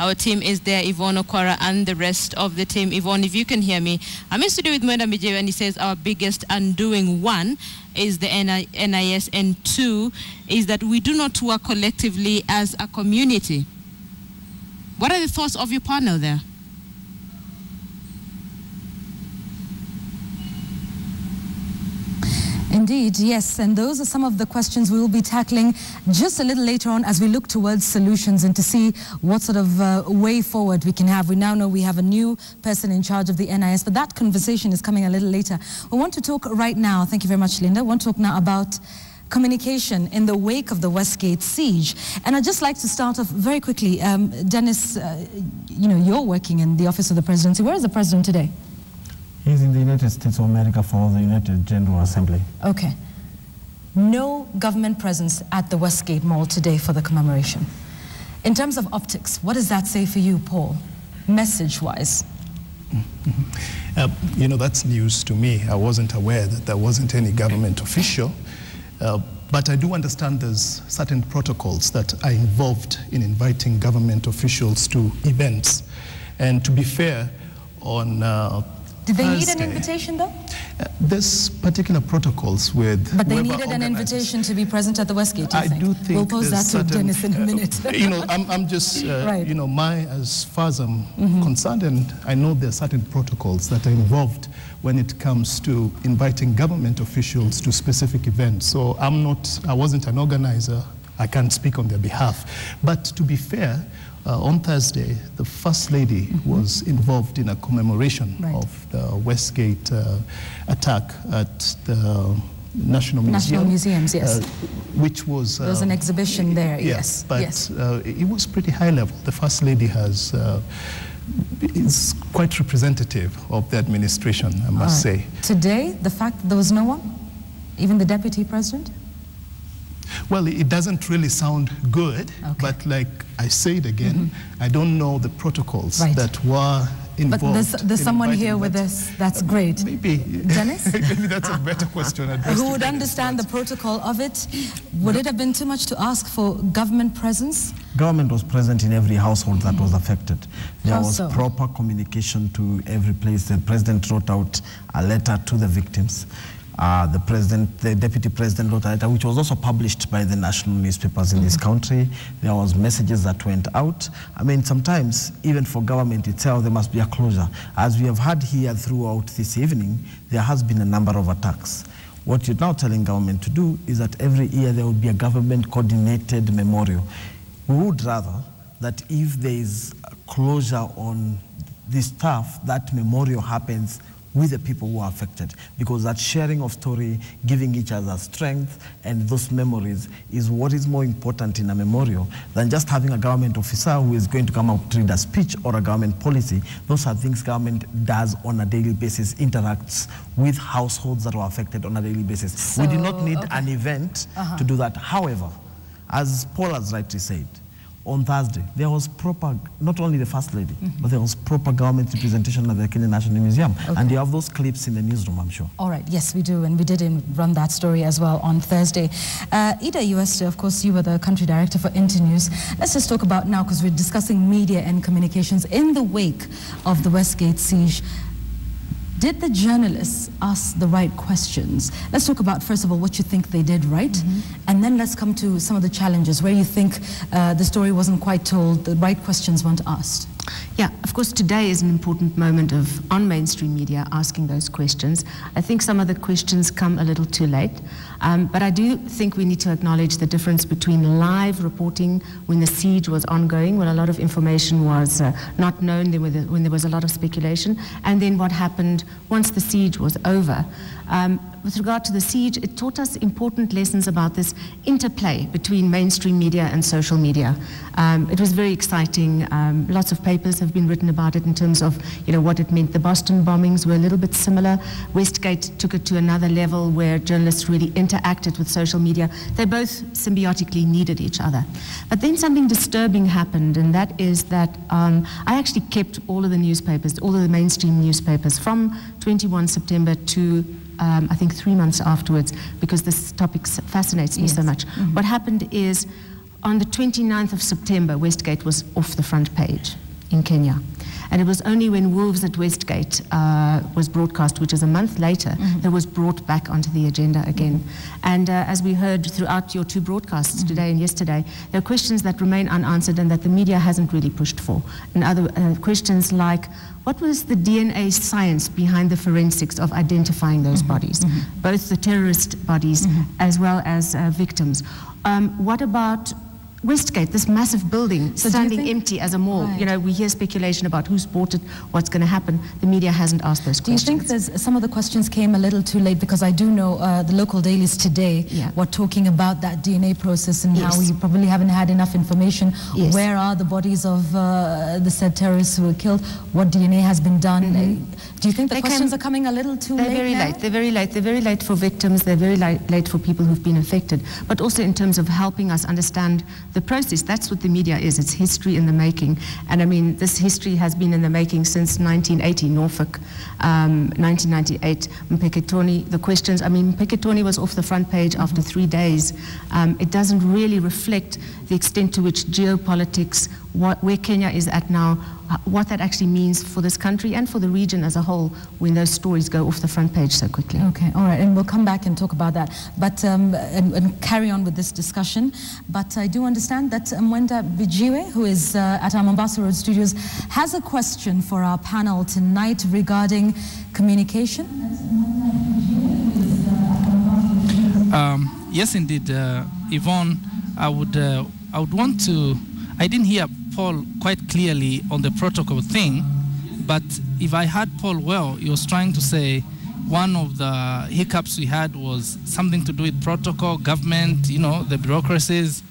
Our team is there, Yvonne Okwara and the rest of the team. Yvonne, if you can hear me, I'm in studio with Mwenda Mbijiwe and he says our biggest undoing, one, is the NIS and two, is that we do not work collectively as a community. What are the thoughts of your panel there? Indeed, yes. And those are some of the questions we will be tackling just a little later on as we look towards solutions and to see what sort of uh, way forward we can have. We now know we have a new person in charge of the NIS, but that conversation is coming a little later. We want to talk right now, thank you very much, Lindah. We want to talk now about communication in the wake of the Westgate siege. And I'd just like to start off very quickly. Um, Dennis, uh, you know, you're working in the Office of the Presidency. Where is the President today? He's in the United States of America for the United General Assembly. Okay. No government presence at the Westgate Mall today for the commemoration. In terms of optics, what does that say for you, Paul, message-wise? Uh, you know, that's news to me. I wasn't aware that there wasn't any government official. Uh, but I do understand there's certain protocols that are involved in inviting government officials to events. And to be fair, on uh, did they Thursday. need an invitation, though? Uh, there's particular protocols with. But they needed an invitation to be present at the Westgate. I think? do think we'll pose that to certain, Dennis in a minute. Uh, you know, I'm, I'm just, uh, right. you know, my as far as I'm mm-hmm. concerned, and I know there are certain protocols that are involved when it comes to inviting government officials to specific events. So I'm not, I wasn't an organizer. I can't speak on their behalf. But to be fair, uh, on Thursday, the First Lady mm -hmm. was involved in a commemoration right. of the Westgate uh, attack at the National Museum. National Museums, yes. Uh, which was... there was an exhibition there, yes. yes. But yes. Uh, it was pretty high level. The First Lady has... Uh, is quite representative of the administration, I must say. Today, the fact that there was no one? Even the Deputy President? Well, it doesn't really sound good, okay. but like I say it again, mm -hmm. I don't know the protocols right. that were involved. But there's, there's someone here with us that's great. Maybe. Dennis? maybe that's a better question. Who would understand the protocol of it? Would it have been too much to ask for government presence? Government was present in every household that was affected. There How was so? proper communication to every place. The president wrote out a letter to the victims uh, the president, the deputy president letter, which was also published by the national newspapers in mm -hmm. this mm-hmm. country. There was messages that went out. I mean, sometimes even for government itself, there must be a closure. As we have had here throughout this evening, there has been a number of attacks. What you're now telling government to do is that every year there would be a government coordinated memorial. We would rather that if there is closure on this stuff, that memorial happens with the people who are affected because that sharing of story, giving each other strength and those memories is what is more important in a memorial than just having a government officer who is going to come up to read a speech or a government policy. Those are things government does on a daily basis, interacts with households that are affected on a daily basis. So, we do not need okay. an event uh -huh. to do that. However, as Paul has rightly said, on Thursday, there was proper, not only the First Lady, mm -hmm. but there was proper government representation at the Kenya National Museum. Okay. And you have those clips in the newsroom, I'm sure. All right, yes, we do. And we did run that story as well on Thursday. Uh, Ida Jooste, of course, you were the country director for Internews. Let's just talk about now, because we're discussing media and communications in the wake of the Westgate siege. Did the journalists ask the right questions? Let's talk about, first of all, what you think they did right, mm -hmm. and then let's come to some of the challenges where you think uh, the story wasn't quite told, the right questions weren't asked. Yeah, of course, today is an important moment of on mainstream media asking those questions. I think some of the questions come a little too late. Um, but I do think we need to acknowledge the difference between live reporting when the siege was ongoing, when a lot of information was uh, not known, when there was a lot of speculation, and then what happened once the siege was over. Um, with regard to the siege, it taught us important lessons about this interplay between mainstream media and social media. Um, it was very exciting. Um, lots of papers have been written about it in terms of, you know, what it meant. The Boston bombings were a little bit similar. Westgate took it to another level where journalists really interacted with social media. They both symbiotically needed each other. But then something disturbing happened, and that is that um, I actually kept all of the newspapers, all of the mainstream newspapers from 21 September to um, I think three months afterwards because this topic fascinates me yes. so much. Mm -hmm. What happened is on the 29th of September, Westgate was off the front page in Kenya. And it was only when Wolves at Westgate uh, was broadcast, which is a month later, Mm-hmm. that was brought back onto the agenda again. And uh, as we heard throughout your two broadcasts Mm-hmm. today and yesterday, there are questions that remain unanswered and that the media hasn't really pushed for. And other uh, questions like, what was the DNA science behind the forensics of identifying those Mm-hmm. bodies, both the terrorist bodies as well as uh, victims? Um, what about Westgate, this massive building So standing think- empty as a mall? Right. You know, we hear speculation about who's bought it, what's going to happen. The media hasn't asked those questions. Do you think there's some of the questions came a little too late because I do know uh, the local dailies today Yeah. were talking about that DNA process and how Yes. we probably haven't had enough information. Yes. Where are the bodies of uh, the said terrorists who were killed? What DNA has been done? Uh, Do you think the. They questions came- are coming a little too late? They're late very now? late. They're very late. They're very late for victims. They're very late, late for people who've been affected. But also in terms of helping us understand the process. That's what the media is. It's history in the making. And I mean, this history has been in the making since 1980, Norfolk, um, 1998, Mpeketoni. The questions, I mean, Mpeketoni was off the front page after three days. Um, it doesn't really reflect the extent to which geopolitics, what, where Kenya is at now, uh, what that actually means for this country and for the region as a whole when those stories go off the front page so quickly. Okay, all right, and we'll come back and talk about that, but um, and, and carry on with this discussion. But I do understand that Mwenda Mbijiwe, who is uh, at our Mombasa Road studios, has a question for our panel tonight regarding communication. Um, yes, indeed, uh, Yvonne. I would, uh, I would want to. I didn't hear Paul quite clearly on the protocol thing, but if I heard Paul well, he was trying to say one of the hiccups we had was something to do with protocol, government, you know, the bureaucracies.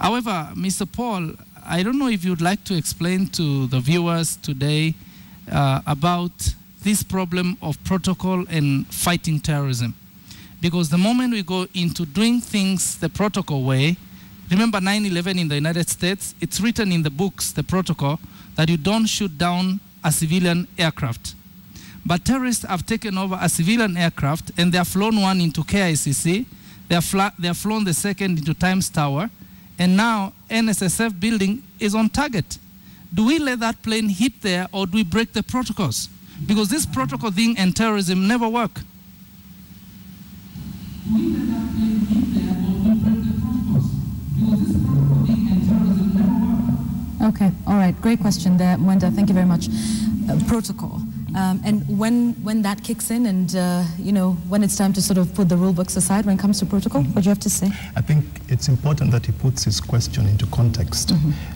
However, Mr. Paul, I don't know if you'd like to explain to the viewers today uh, about this problem of protocol and fighting terrorism. Because the moment we go into doing things the protocol way, remember 9 11 in the United States, it's written in the books, the protocol, that you don't shoot down a civilian aircraft. But terrorists have taken over a civilian aircraft and they have flown one into KICC, they have, they have flown the second into Times Tower, and now NSSF building is on target. Do we let that plane hit there or do we break the protocols? Because this protocol thing and terrorism never work. Okay, all right, great question there, Mwenda. Thank you very much. Uh, protocol. Um, and when, when that kicks in and, uh, you know, when it's time to sort of put the rule books aside when it comes to protocol, what do you have to say? I think it's important that he puts his question into context.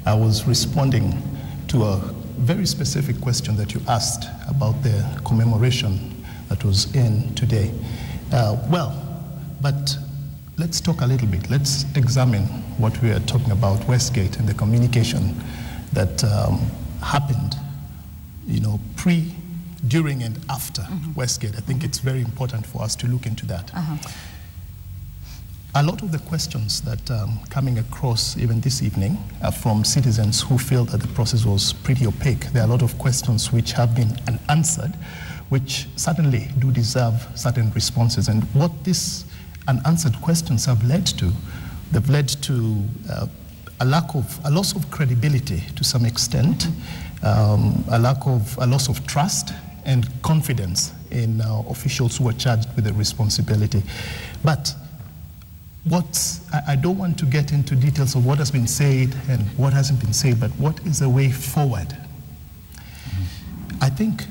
I was responding to a very specific question that you asked about the commemoration that was in today. Uh, well, but let's talk a little bit. Let's examine what we are talking about, Westgate, and the communication that um, happened, you know, pre, during, and after Westgate. I think it's very important for us to look into that. A lot of the questions that um, coming across even this evening are from citizens who feel that the process was pretty opaque. There are a lot of questions which have been unanswered, which certainly do deserve certain responses. And what these unanswered questions have led to, they've led to uh, a lack of, a loss of credibility to some extent, um, a lack of, a loss of trust and confidence in uh, officials who are charged with the responsibility. But what I, I don't want to get into details of what has been said and what hasn't been said, but what is the way forward? I think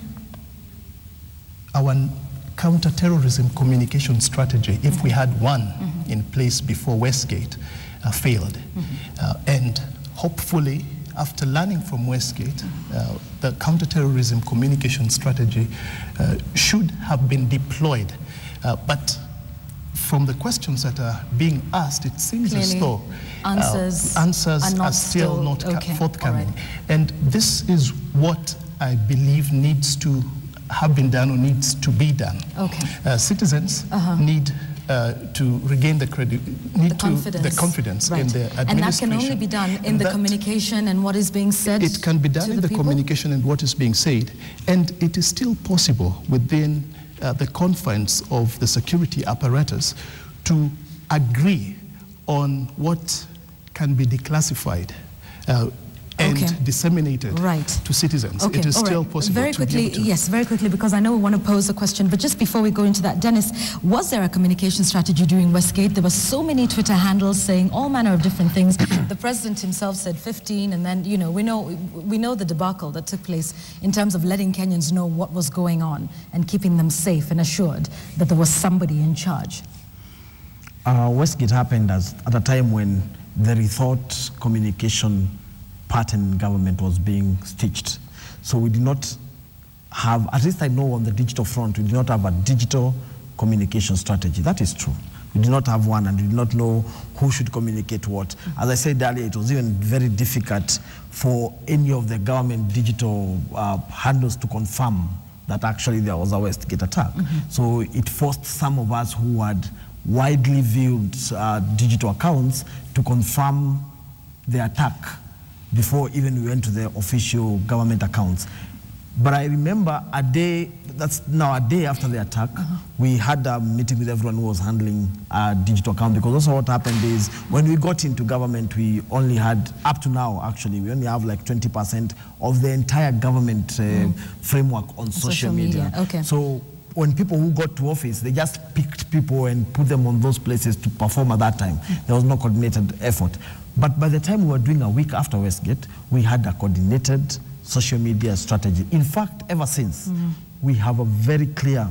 our counterterrorism communication strategy, if we had one in place before Westgate, uh, failed. Uh, and hopefully, after learning from Westgate, uh, the counterterrorism communication strategy uh, should have been deployed. Uh, but from the questions that are being asked, it seems as Clearly, though uh, answers answers are are, still, not okay, forthcoming. right. And this is what I believe needs to have been done or needs to be done. Okay. Uh, citizens need uh, to regain the credit, need The to confidence. the confidence right. in the And that can only be done in the communication and what is being said it can be done in the the communication and what is being said, and it is still possible within uh, the confines of the security apparatus to agree on what can be declassified uh, and Okay. disseminated Right. to citizens. Okay, it is all still right. possible Very to be quickly, able to- yes, very quickly, because I know we want to pose a question. But just before we go into that, Dennis, was there a communication strategy during Westgate? There were so many Twitter handles saying all manner of different things. the president himself said 15, and then you know we know we know the debacle that took place in terms of letting Kenyans know what was going on and keeping them safe and assured that there was somebody in charge. Uh, Westgate happened as, at a time when the rethought communication pattern in government was being stitched. So we did not have, at least I know on the digital front, we did not have a digital communication strategy. That is true. We did not have one and we did not know who should communicate what. As I said earlier, it was even very difficult for any of the government digital uh, handles to confirm that actually there was a Westgate attack. So it forced some of us who had widely viewed uh, digital accounts to confirm the attack before even we went to the official government accounts. But I remember a day, that's now a day after the attack, uh-huh. we had a meeting with everyone who was handling a digital account because also what happened is when we got into government, we only had, up to now actually, we only have like 20% of the entire government uh, mm-hmm. framework on social, social media, okay. So when people who got to office, they just picked people and put them on those places to perform at that time. Mm-hmm. There was no coordinated effort. But by the time we were doing a week after Westgate, we had a coordinated social media strategy. In fact, ever since, we have a very clear,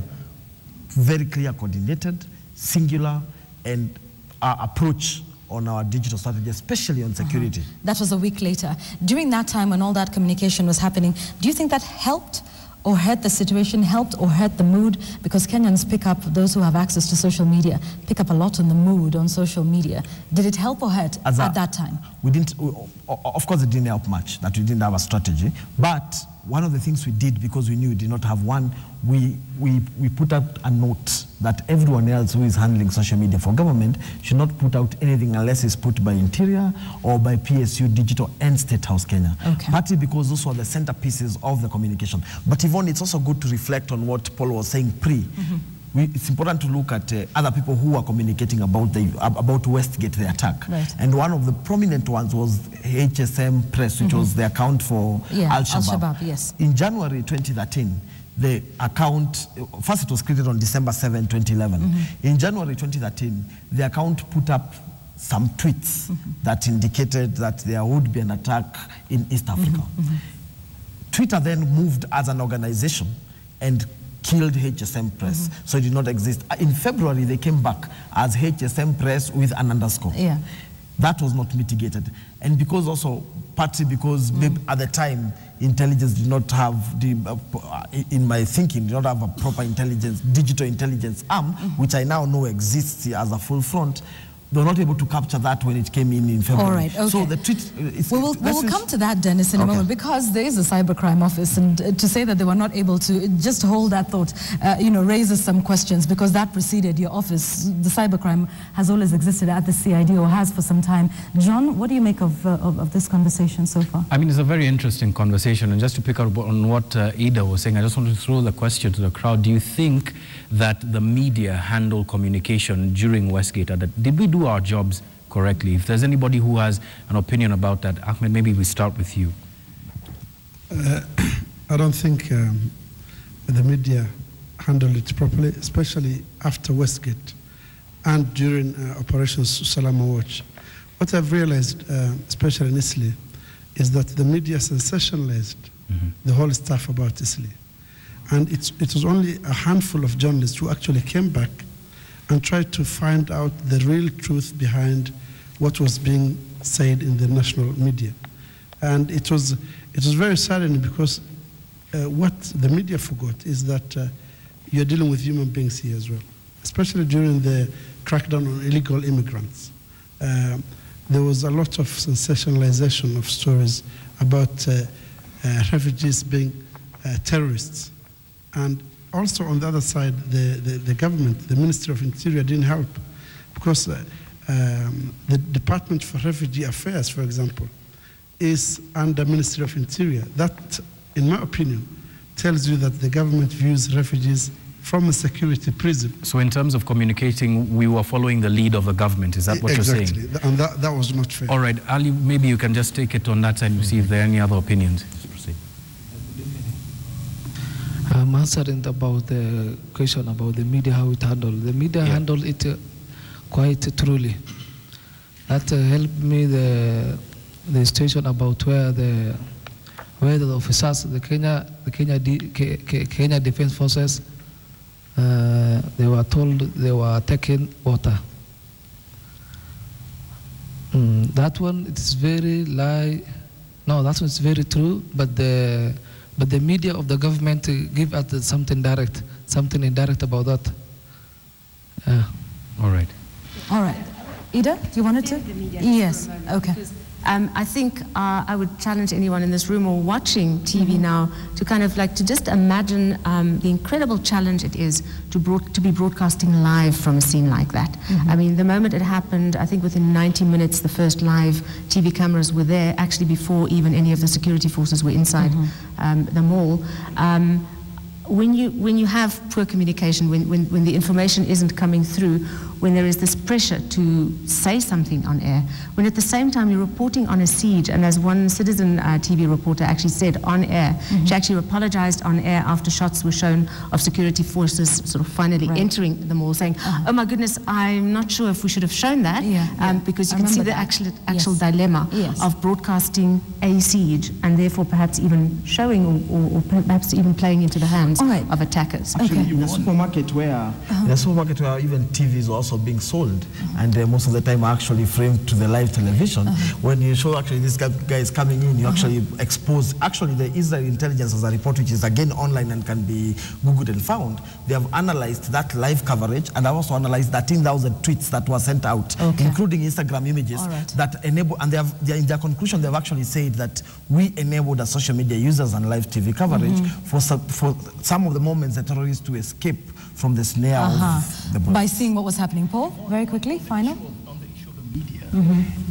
very clear coordinated, singular, and uh, approach on our digital strategy, especially on security. That was a week later. During that time when all that communication was happening, do you think that helped or hurt the situation, helped or hurt the mood? Because Kenyans pick up, those who have access to social media, pick up a lot on the mood on social media. Did it help or hurt a- at that time? We didn't, we, of course, it didn't help much that we didn't have a strategy. But one of the things we did, because we knew we did not have one, we, we, we put out a note that everyone else who is handling social media for government should not put out anything unless it's put by Interior or by PSU Digital and State House Kenya. Okay. Partly because those were the centerpieces of the communication. But Yvonne, it's also good to reflect on what Paul was saying pre. Mm-hmm. We, it's important to look at uh, other people who are communicating about the about Westgate, the attack. Right. And one of the prominent ones was HSM Press, which was the account for Yeah, Al Shabaab. Al-Shabaab, yes. In January 2013, the account, first it was created on December 7, 2011. Mm-hmm. In January 2013, the account put up some tweets Mm-hmm. that indicated that there would be an attack in East Africa. Mm-hmm. Twitter then moved as an organization and killed HSM Press, Mm-hmm. so it did not exist. Uh, In February, they came back as HSM Press with an underscore. Yeah. That was not mitigated. And because also, partly because Mm. maybe at the time, intelligence did not have, the, uh, uh, in my thinking, did not have a proper intelligence, digital intelligence arm, Mm-hmm. which I now know exists as a full front. They were not able to capture that when it came in in February. All right, okay. So the tweet, uh, We will, we will come to that, Dennis, in a Okay. moment, because there is a cybercrime office, and uh, to say that they were not able to just hold that thought, uh, you know, raises some questions because that preceded your office. The cybercrime has always existed at the CID or has for some time. John, what do you make of, uh, of, of this conversation so far? I mean, it's a very interesting conversation. And just to pick up on what uh, Ida was saying, I just want to throw the question to the crowd. Do you think that the media handled communication during Westgate? Uh, that- Did we do our jobs correctly? If there's anybody who has an opinion about that, Ahmed, maybe we start with you. I don't think um, the media handled it properly, especially after Westgate and during uh, Operation Salama Watch. What I've realized, uh, especially in Eastleigh, is that the media sensationalized the whole stuff about Eastleigh. And it's, it was only a handful of journalists who actually came back and tried to find out the real truth behind what was being said in the national media. And it was, it was very saddening because uh, what the media forgot is that uh, you're dealing with human beings here as well, especially during the crackdown on illegal immigrants. Uh, there was a lot of sensationalization of stories about uh, uh, refugees being uh, terrorists. And also on the other side, the, the, the government, the Ministry of Interior didn't help because uh, um, the Department for Refugee Affairs, for example, is under Ministry of Interior. That, in my opinion, tells you that the government views refugees from a security prism. So in terms of communicating, we were following the lead of the government. Is that what exactly. you're saying? Exactly, And that, that was not fair. All right, Ali, maybe you can just take it on that side and see if there are any other opinions. I'm answering about the question about the media, how it handled. The media Yeah. handled it uh, quite truly. That uh, helped me the the station about where the where the officers, the Kenya, the Kenya, D, Ke, Ke, Kenya Defense Forces, uh, they were told they were taking water. Mm, that one it is very lie. No, that one is very true. But the but the media of the government uh, give us something direct, something indirect about that. Yeah. All right. All right. Ida, you wanted to? Yes. Okay. Um, I think uh, I would challenge anyone in this room or watching TV now to kind of like to just imagine um, the incredible challenge it is to, broad, to be broadcasting live from a scene like that. I mean, the moment it happened, I think within 90 minutes, the first live TV cameras were there, actually before even any of the security forces were inside um, the mall. Um, when you, when you have poor communication, when, when, when the information isn't coming through, when there is this pressure to say something on air, when at the same time you're reporting on a siege, and as one citizen uh, TV reporter actually said on air, she actually apologized on air after shots were shown of security forces sort of finally entering the mall, saying, "Oh my goodness, I'm not sure if we should have shown that," Yeah, um, yeah. because you I can see remember the that. actual actual Yes. dilemma Yes. of broadcasting a siege, and therefore perhaps even showing or, or, or perhaps even playing into the hands All right. of attackers. Actually, in a supermarket where uh-huh. in a supermarket where even TVs are also being sold, and uh, most of the time are actually framed to the live television. Uh-huh. When you show actually this guy, guy is coming in, you uh-huh. actually expose. Actually, the Israel intelligence has a report which is again online and can be googled and found. They have analyzed that live coverage and have also analyzed 13,000 tweets that were sent out, Okay. including Instagram images All right. that enable. And they have they, in their conclusion they have actually said that we enabled the social media users and live TV coverage mm-hmm. for for some of the moments the terrorists to escape from the snare Uh-huh. of the bomb. By seeing what was happening. Paul, very quickly, final. on the issue of the media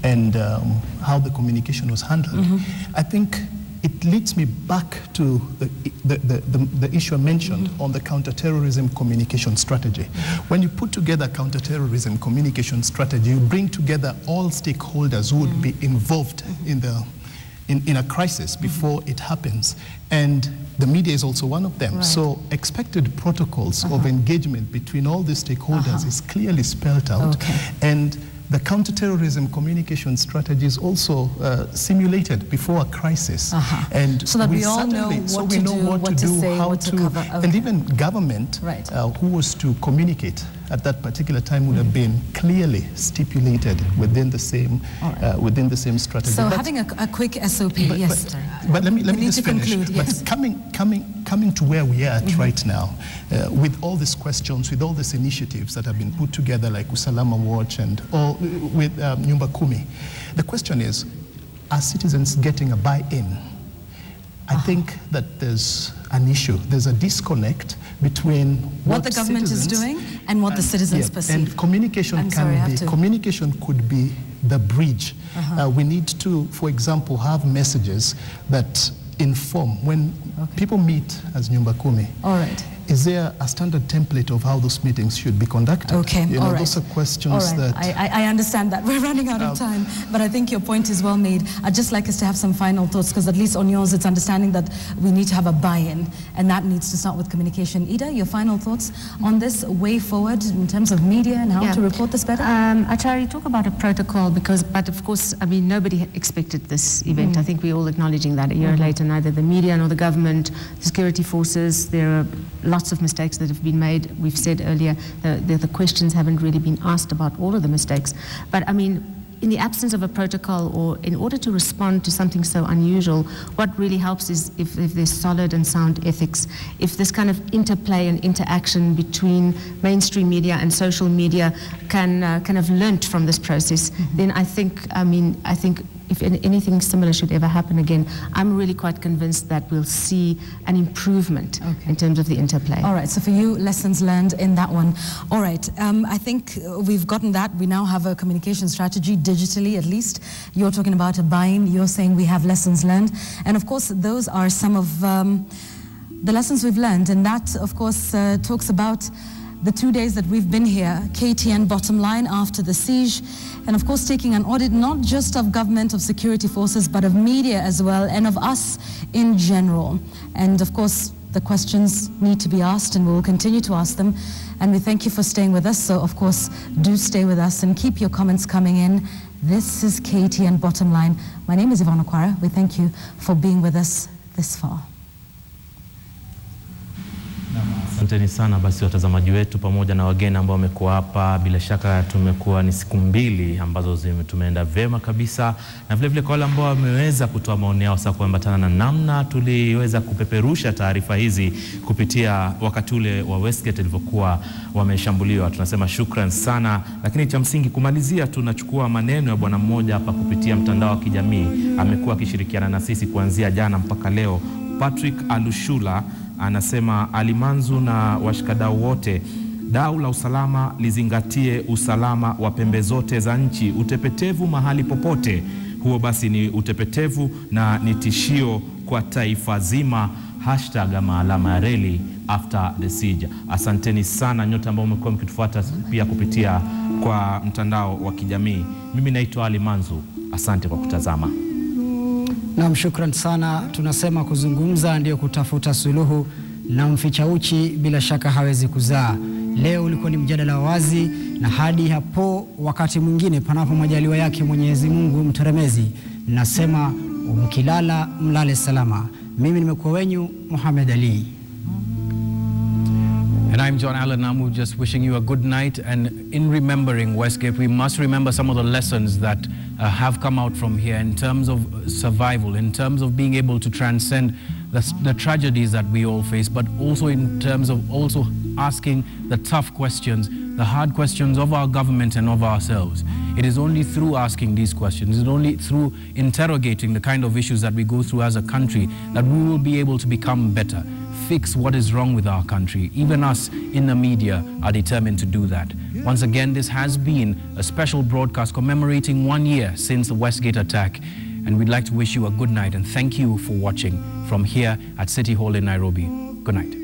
and um, how the communication was handled, I think it leads me back to the, the, the, the, the issue I mentioned on the counterterrorism communication strategy. When you put together counterterrorism communication strategy, you bring together all stakeholders who would be involved in the in, in a crisis before it happens. And the media is also one of them. So expected protocols of engagement between all the stakeholders is clearly spelled out. Okay. And the counterterrorism communication strategy is also uh, simulated before a crisis. Uh-huh. And So that we all know what so to we know do, what, what to to do, say, how what to to, cover. and even government Right. uh, who was to communicate at that particular time would have been clearly stipulated within the same uh, within the same strategy. So But- having a, a quick SOP, but, yes. but, but let me let me just finish. conclude, but yes. Mm-hmm. coming coming coming to where we are at right now, uh, with all these questions, with all these initiatives that have been put together, like Usalama Watch and all with um, Nyumba Kumi, the question is, are citizens getting a buy-in? I Uh-huh. think that there's an issue. There's a disconnect between what, What the government is doing and what the citizens yeah, perceive. And communication I'm can sorry, be to- Uh-huh. communication could be the bridge. Uh, we need to, for example, have messages that inform when people meet as Nyumba Kumi. All right. Is there a standard template of how those meetings should be conducted? Okay, you know, all right. Those are questions All right. that. I, I, I understand that. We're running out of time, but I think your point is well made. I'd just like us to have some final thoughts, because at least on yours, it's understanding that we need to have a buy-in, and that needs to start with communication. Ida, your final thoughts on this way forward in terms of media and how Yeah. to report this better? Um, Achari, talk about a protocol because, but of course, I mean, nobody expected this event. I think we're all acknowledging that. A year later, neither the media nor the government, the security forces, there are lots of mistakes that have been made. We've said earlier the, the, the questions haven't really been asked about all of the mistakes. But I mean, in the absence of a protocol or in order to respond to something so unusual, what really helps is if, if there's solid and sound ethics, if this kind of interplay and interaction between mainstream media and social media can uh, kind of learnt from this process, then I think, I mean, I think if anything similar should ever happen again, I'm really quite convinced that we'll see an improvement Okay. in terms of the interplay. All right, so for you, lessons learned in that one. All right, um, I think we've gotten that. We now have a communication strategy, digitally at least. You're talking about a buy-in, you're saying we have lessons learned. And of course, those are some of... Um, the lessons we've learned, and that, of course, uh, talks about the two days that we've been here, KTN bottom line after the siege, and of course taking an audit not just of government, of security forces, but of media as well, and of us in general. And of course, the questions need to be asked, and we will continue to ask them. And we thank you for staying with us. So, of course, do stay with us and keep your comments coming in. This is KTN Bottom Line. My name is Yvonne Okwara. We thank you for being with us this far. Asanteni sana basi watazamaji wetu pamoja na wageni ambao wamekuwa hapa. Bila shaka tumekuwa ni siku mbili ambazo tumeenda vyema kabisa, na vile vile kwa wale ambao wameweza kutoa maoni yao sasa kuambatana na namna tuliweza kupeperusha taarifa hizi kupitia wakati ule wa Westgate ilivyokuwa wameshambuliwa, tunasema shukran sana. Lakini cha msingi kumalizia, tunachukua maneno ya bwana mmoja hapa kupitia mtandao wa kijamii, amekuwa akishirikiana na sisi kuanzia jana mpaka leo, Patrick Alushula anasema Alimanzu na washikadau wote, dau la usalama lizingatie usalama wa pembe zote za nchi. Utepetevu mahali popote, huo basi ni utepetevu na ni tishio kwa taifa zima. Hashtag ama alama ya reli after the siege. Asanteni sana nyote ambao mmekuwa mkitufuata pia kupitia kwa mtandao wa kijamii. Mimi naitwa Ali Manzu, asante kwa kutazama. Naam, shukran sana. Tunasema kuzungumza ndiyo kutafuta suluhu, na mficha uchi bila shaka hawezi kuzaa. Leo ulikuwa ni mjadala wa wazi, na hadi hapo wakati mwingine, panapo majaliwa yake Mwenyezi Mungu mteremezi, nasema umkilala mlale salama. Mimi nimekuwa wenyu Muhammad Ali. And I'm John Allen Namu, just wishing you a good night. And in remembering Westgate, we must remember some of the lessons that uh, have come out from here in terms of survival, in terms of being able to transcend the, the tragedies that we all face, but also in terms of also asking the tough questions, the hard questions of our government and of ourselves. It is only through asking these questions, it is only through interrogating the kind of issues that we go through as a country that we will be able to become better fix what is wrong with our country. Even us in the media are determined to do that. Once again, this has been a special broadcast commemorating one year since the Westgate attack. And we'd like to wish you a good night and thank you for watching from here at City Hall in Nairobi. Good night.